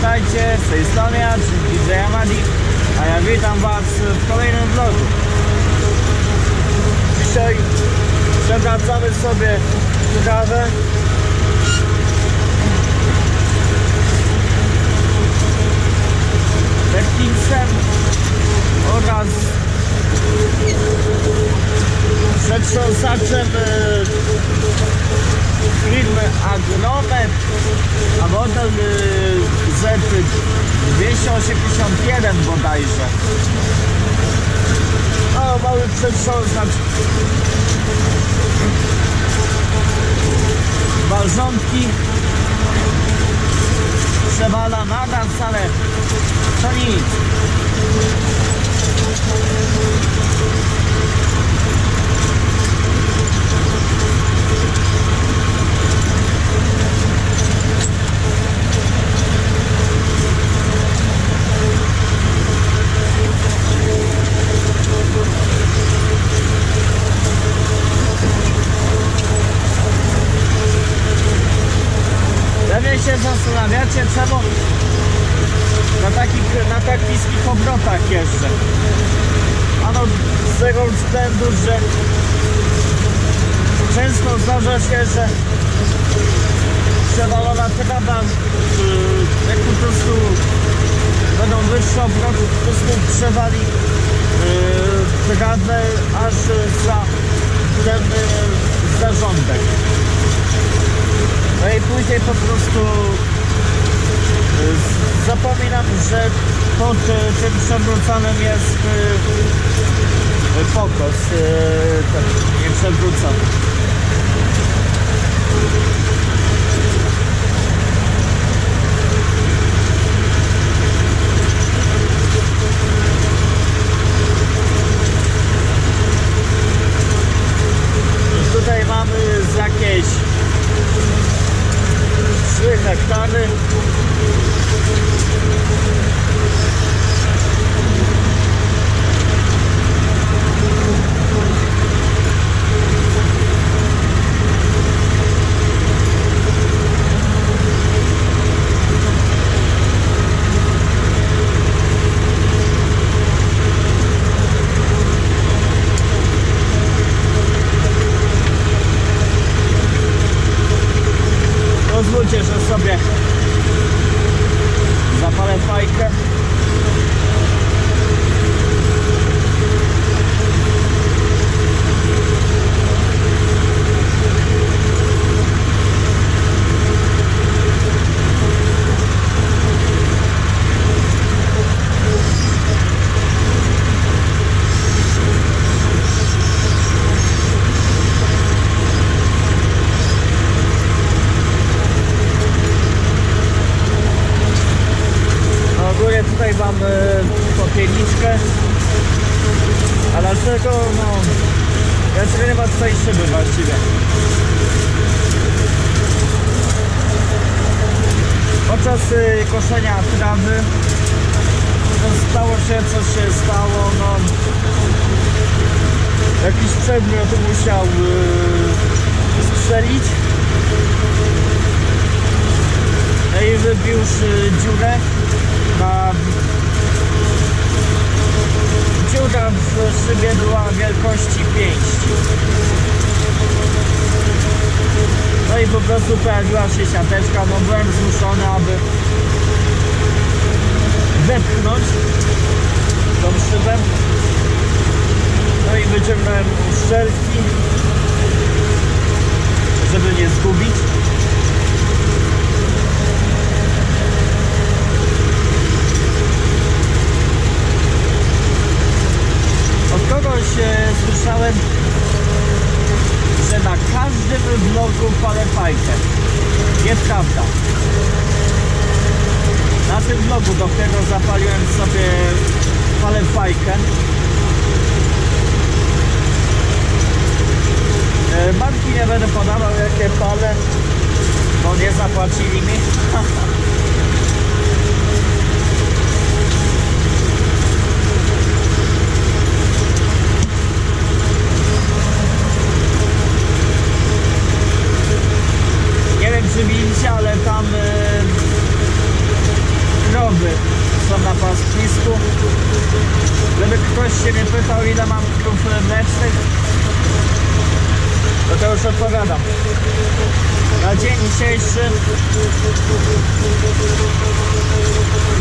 Witajcie, z tej strony ja, DJ Amadi, a ja witam Was w kolejnym vlogu. Dzisiaj przewracamy sobie kawę. O, mały przetrząsacz. Balżonki. Przewala nadal, ale to nic. Się zastanawiacie, czemu na takich, na tak niskich obrotach jeżdżę. Ano z tego względu, że często zdarza się, że przewalona trawa, yy, jak po prostu będą wyższe obroty, po prostu przewali yy, trawę aż za ten yy, zarządek. No i później po prostu y, zapominam, że pod tym przewróconym jest y, pokos, y, ten nie przewrócony. Tutaj mamy jakieś 3 hektary. Pozwólcie, że sobie zapalę fajkę. No ogólnie tutaj mam y, popielniczkę. A dlaczego? No, dlaczego nie ma tutaj szyby właściwie? Y, koszenia trawy stało się co się stało, no. Jakiś przedmiot musiał y, strzelić. No i wybił y, dziurę. Na dziura w szybie była wielkości pięści. No i po prostu pojawiła się siateczka, no byłem zmuszony, aby wepchnąć tą szybę. No i wyciągnąłem uszczelki, żeby nie zgubić. Od kogoś e, słyszałem, że na każdym vlogu palę fajkę. Nieprawda. Na tym vlogu, do którego zapaliłem sobie. E, Marki nie będę podawał jakie palę, bo nie zapłacili mi. ale tam y, krowy są na pastwisku. Gdyby ktoś się mnie pytał, ile mam krów mlecznych, to to już odpowiadam. Na dzień dzisiejszy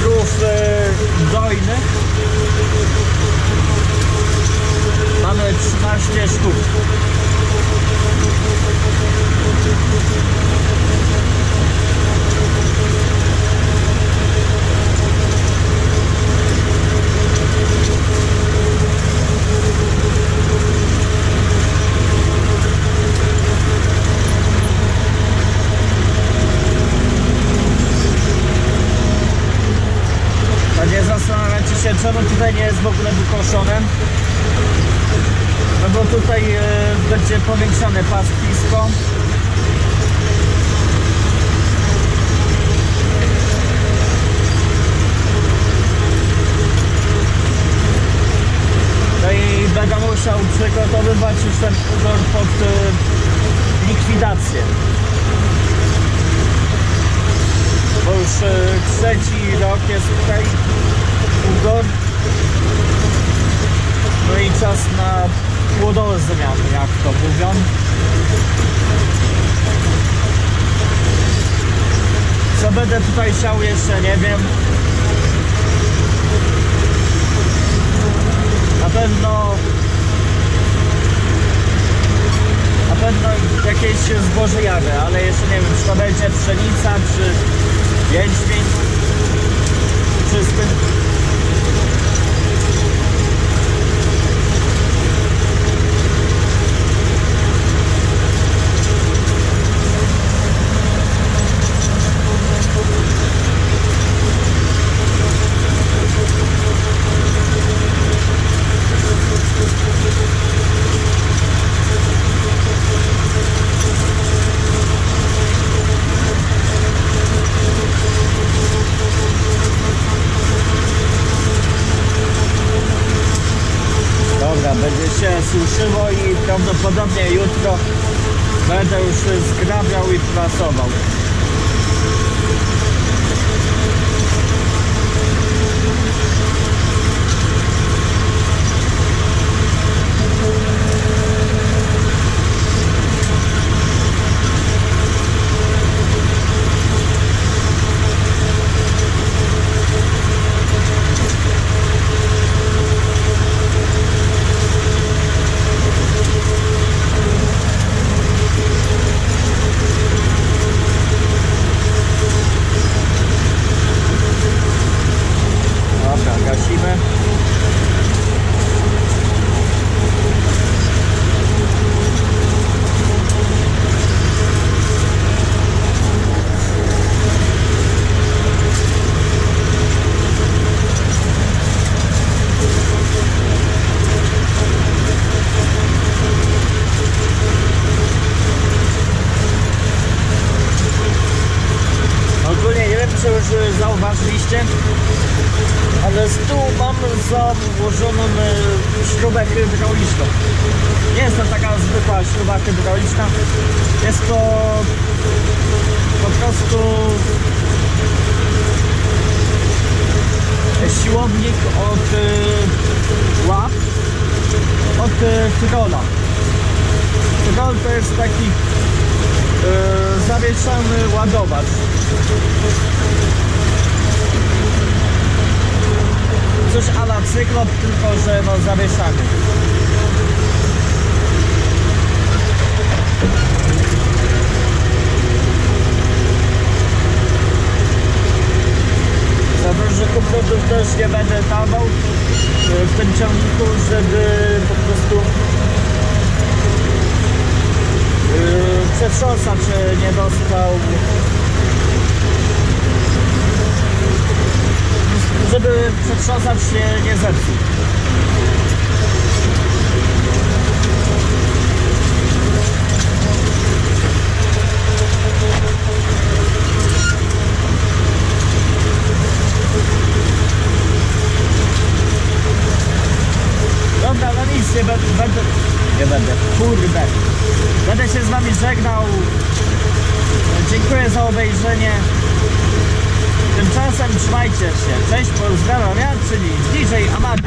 krów y, dojnych nie jest w ogóle wykoszone. No bo tutaj e, będzie powiększone pastwisko. No i będę musiał przygotowywać już ten ugor pod e, likwidację. Bo już e, trzeci rok jest tutaj ugor. No i czas na płodowe zmiany, jak to mówią. Co będę tutaj siał jeszcze nie wiem. Na pewno na pewno jakieś zboże jawy, ale jeszcze nie wiem, czy to będzie pszenica, czy jęczmień czysty. Dobra, będzie się suszyło i prawdopodobnie jutro będę już zgrabiał i prasował. Dobra, gasimy. Ogólnie nie wiem, czy już zauważyliście, ale z tyłu mam założoną e, śrubę hydrauliczną. Nie jest to taka zwykła śruba hydrauliczna. Jest to po prostu siłownik od e, łap, od e, tyrola. Tyrol to jest taki e, zawieszony ładowacz. Coś ala cyklop, tylko że no zawieszany. Za dużo kłopotów też nie będę dawał e, w tym ciągniku, żeby po prostu e, przetrząsacz e, nie dostał przetrząsacz się nie zepsuł. Dobra, no nic, nie będę, będę, nie będę, kurde. Będę się z wami żegnał. Dziękuję za obejrzenie. Tymczasem trzymajcie się. Cześć, pozdrawiam czyli DJ Amad.